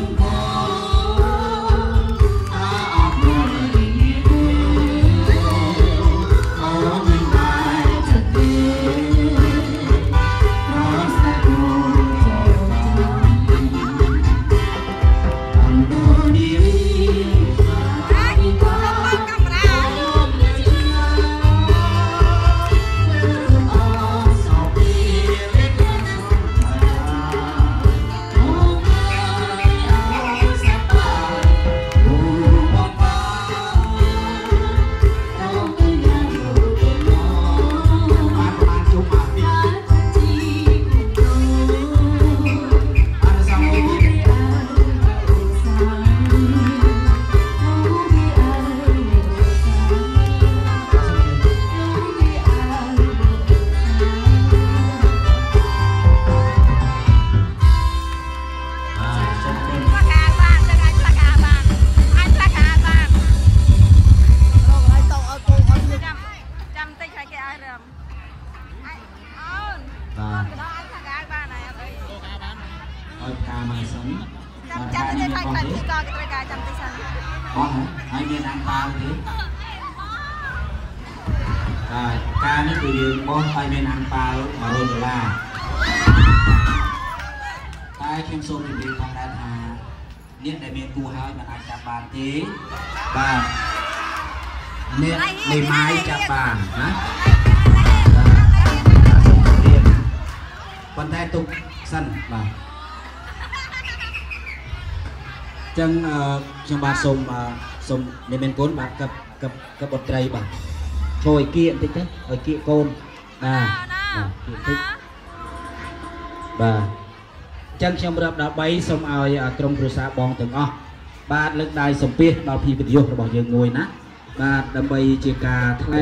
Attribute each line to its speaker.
Speaker 1: Come
Speaker 2: ហើយរឹមអូន
Speaker 1: អូនក៏ដល់អ
Speaker 2: ាចថាកាយបានហើយអត់ទេកាយបានឲ
Speaker 1: ្យផ្កាមកសិនចាំចាំទៅថាខ្លាញ់ទីកគេ
Speaker 2: ត្រូវការចាំទៅសិន
Speaker 1: អត់ហើយមានអានបាវទេតែការនេះគឺយើងបោះឲ្យមានអានបាវ100ដុល្លារតែខ្ញុំសូមជម្រាបផងដែរថាអ្នកដែលមានគូហើយមិនអាចចាប់បានទេបាទអ្នកមេម៉ាយចាប់បានណា ប៉ុន្តែទុកសិនបាទចឹងអឺខ្ញុំបាទសូមអឺសូមអ្នកមានគុណបាទកឹបកឹបកឹបបុត្រីបាទចូលឲ្យគៀកបន្តិចទៅឲ្យគៀកកូនបាទបាទគៀកបន្តិចបាទចឹងខ្ញុំរាប់ដល់3សូមឲ្យក្រុមគ្រួសារបងទាំងអស់បាទលើកដៃសំពះដល់ភីវិទ្យុរបស់យើងមួយណាបាទដើម្បីជាការថ្លែង